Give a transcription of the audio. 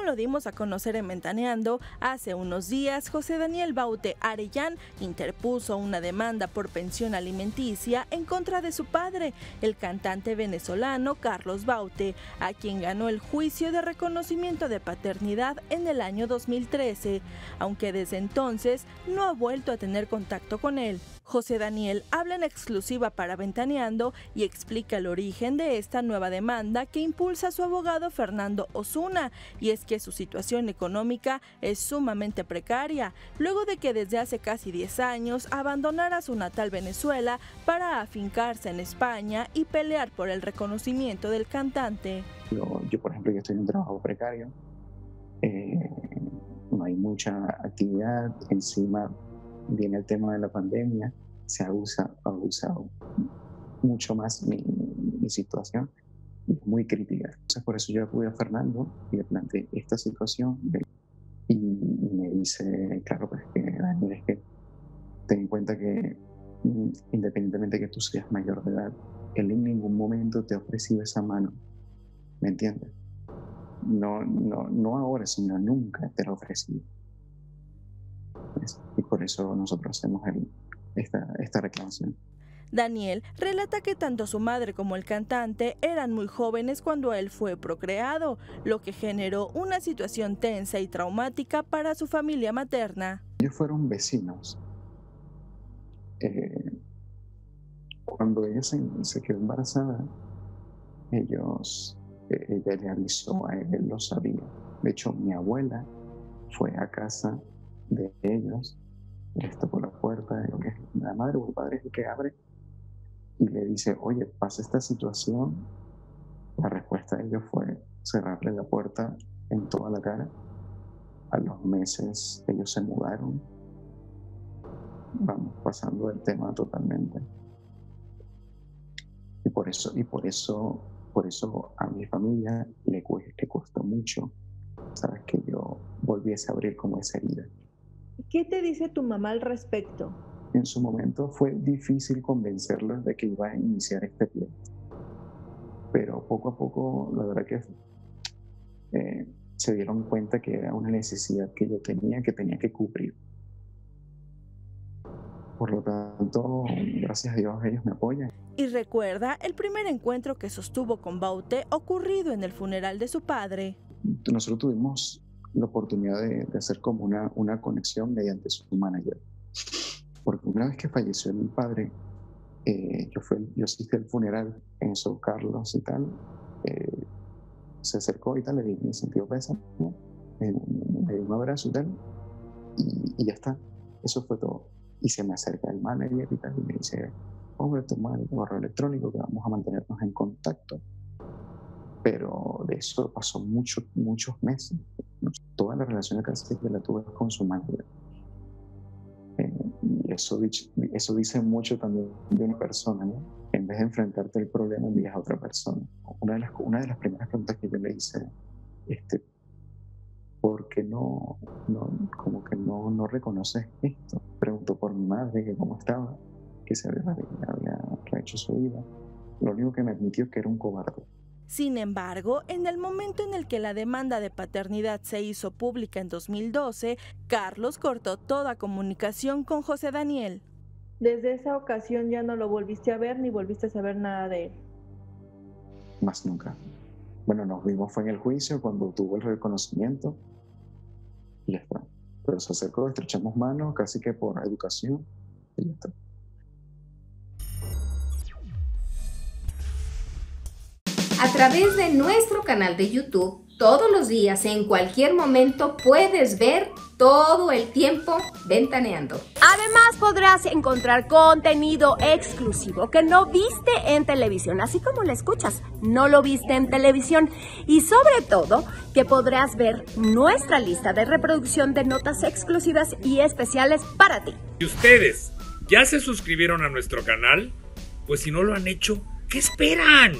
Como lo dimos a conocer en Ventaneando, hace unos días José Daniel Baute Arellán interpuso una demanda por pensión alimenticia en contra de su padre, el cantante venezolano Carlos Baute, a quien ganó el juicio de reconocimiento de paternidad en el año 2013, aunque desde entonces no ha vuelto a tener contacto con él. José Daniel habla en exclusiva para Ventaneando y explica el origen de esta nueva demanda que impulsa su abogado Fernando Osuna, y es que su situación económica es sumamente precaria, luego de que desde hace casi 10 años abandonara su natal Venezuela para afincarse en España y pelear por el reconocimiento del cantante. Yo, por ejemplo, estoy en un trabajo precario, eh, no hay mucha actividad, encima viene el tema de la pandemia, se ha usado, ha usado mucho más mi, situación es muy crítica. Entonces, por eso yo acudo a Fernando y le planteé esta situación y, me dice, claro, pues que Daniel, es que ten en cuenta que mm, independientemente de que tú seas mayor de edad, él en ningún momento te ha ofrecido esa mano, ¿me entiendes? No, no, no ahora, sino nunca te lo ha ofrecido. Y por eso nosotros hacemos esta, esta reclamación. Daniel relata que tanto su madre como el cantante eran muy jóvenes cuando él fue procreado, lo que generó una situación tensa y traumática para su familia materna. Ellos fueron vecinos. Eh, cuando ella se, quedó embarazada, ellos, eh, ella le avisó a él, lo sabía. De hecho, mi abuela fue a casa de ellos, esto por la puerta, que la madre o el padre es el que abre y le dice, oye, pasa esta situación. La respuesta de ellos fue cerrarle la puerta en toda la cara. A los meses ellos se mudaron. Vamos pasando el tema totalmente. Y por eso, y por eso, por eso a mi familia le, le costó mucho, sabes, que yo volviese a abrir como esa herida. ¿Qué te dice tu mamá al respecto? En su momento fue difícil convencerlos de que iba a iniciar este plan. Pero poco a poco, la verdad que eh, se dieron cuenta que era una necesidad que yo tenía, que tenía que cubrir. Por lo tanto, gracias a Dios ellos me apoyan. Y recuerda el primer encuentro que sostuvo con Baute ocurrido en el funeral de su padre. Nosotros tuvimos la oportunidad de, hacer como una, una conexión mediante su manager. Una vez que falleció mi padre, eh, yo, fui, yo asistí al funeral en San Carlos y tal, eh, se acercó y tal, le di mi sentido pésame, me, dio un abrazo y tal, y, ya está, eso fue todo. Y se me acerca el manager y tal, y me dice, hombre, toma el correo electrónico que vamos a mantenernos en contacto. Pero de eso pasó muchos, muchos meses toda la relación que la tuve con su madre. Eso, dice mucho también de una persona, ¿no? En vez de enfrentarte al problema, envías a otra persona. Una de las, primeras preguntas que yo le hice, este, ¿por qué no, no como que no, no reconoces esto? Preguntó por mi madre, que cómo estaba, que se había, había hecho su vida. Lo único que me admitió es que era un cobarde. Sin embargo, en el momento en el que la demanda de paternidad se hizo pública en 2012, Carlos cortó toda comunicación con José Daniel. Desde esa ocasión ya no lo volviste a ver ni volviste a saber nada de él. Más nunca. Bueno, nos vimos fue en el juicio cuando tuvo el reconocimiento y ya está. Pero se acercó, estrechamos manos casi que por educación y ya está. A través de nuestro canal de YouTube. Todos los días, en cualquier momento, puedes ver todo el tiempo ventaneando. Además podrás encontrar contenido exclusivo que no viste en televisión, así como lo escuchas, no lo viste en televisión. Y sobre todo que podrás ver nuestra lista de reproducción de notas exclusivas y especiales para ti. ¿Y ustedes ya se suscribieron a nuestro canal? Pues si no lo han hecho, ¿qué esperan?